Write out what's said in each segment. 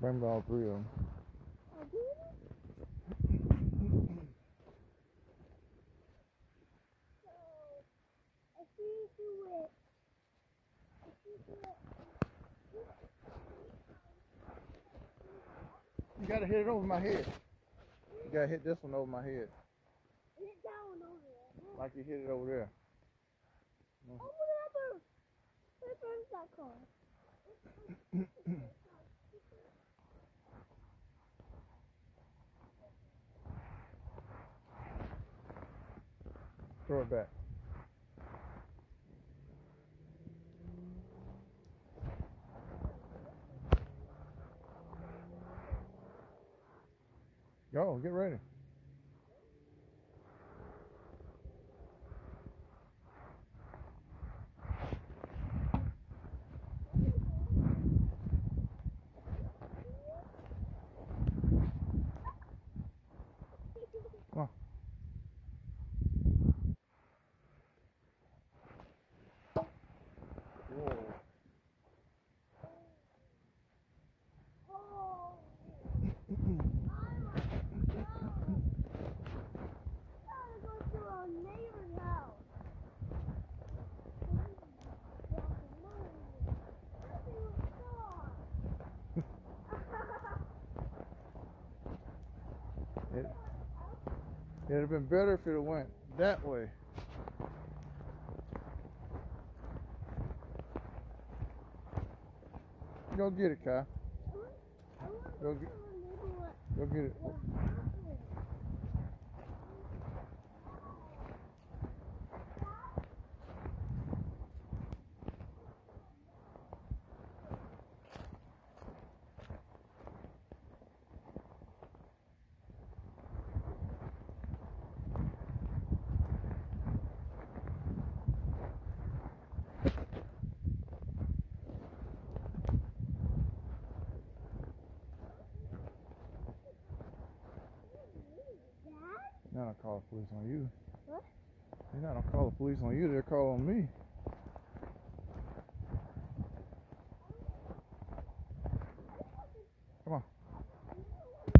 Bring me all three of them. I did it. So, I see you do it. I see you do it. You gotta hit it over my head. You gotta hit this one over my head. Hit down over there. Like you hit it over there. Oh, whatever. Where is that car? Throw it back. Go, get ready. Whoa. Oh. Gotta go to our neighbor's house. It, it'd have been better if it went that way. Go get it, Kai. Go get, go get it. They're not call the police on you. What? They're not gonna call the police on you. They're calling me. Come on.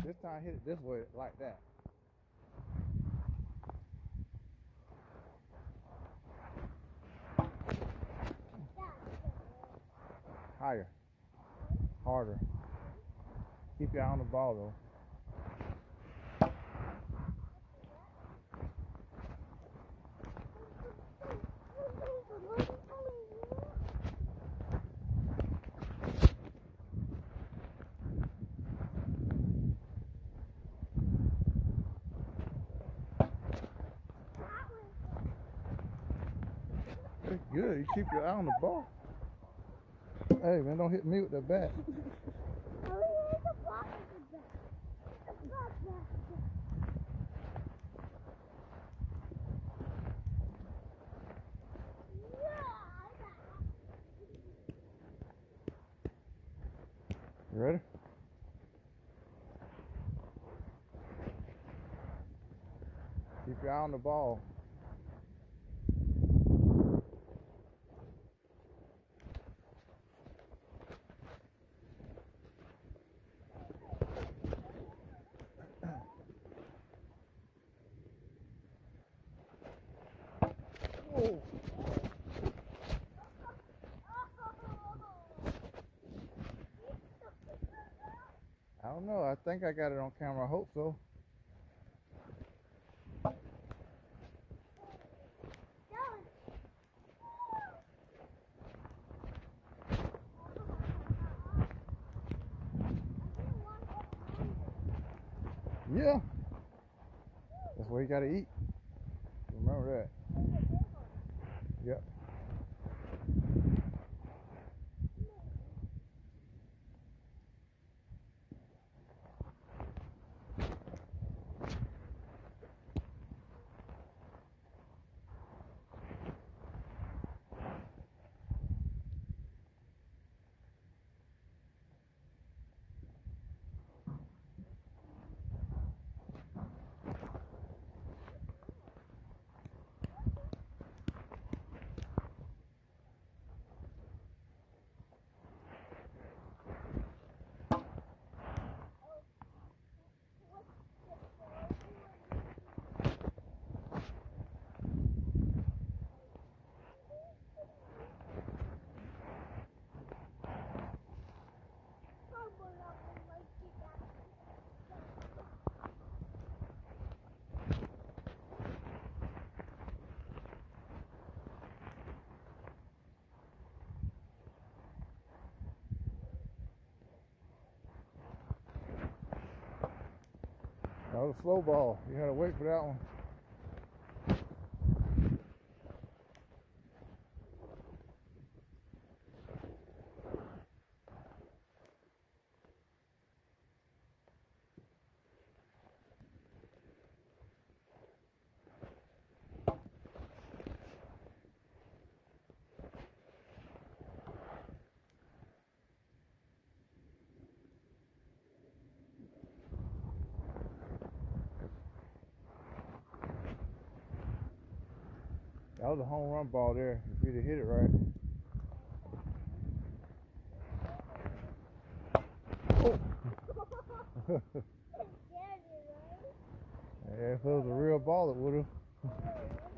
This time hit it this way, like that. Higher. Harder. Keep your eye on the ball though. That's good. You keep your eye on the ball. Hey man, don't hit me with the bat. You ready? Keep your eye on the ball. Oh. I don't know. I think I got it on camera. I hope so. Yeah. That's what you gotta eat. Remember that. Yep. A slow ball. You had to wait for that one. That was a home run ball there. If you'd have hit it right. Oh. Yeah, you're right. yeah, if it was a real ball, it would have.